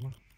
Voilà.